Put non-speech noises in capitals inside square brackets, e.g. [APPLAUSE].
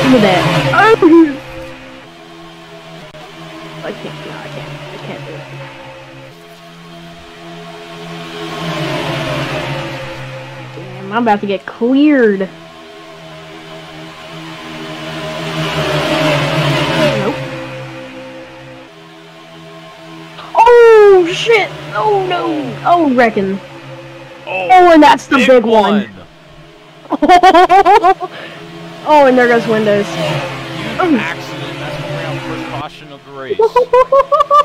Look at that. Oh! I can't, no, I can't, I can't do it. Damn, I'm about to get cleared. Nope. Oh shit! Oh no! Oh reckon. Oh, Oh, and that's the big, one. [LAUGHS] oh, and there goes Windows. Huge accident. That's around first caution of the race. [LAUGHS]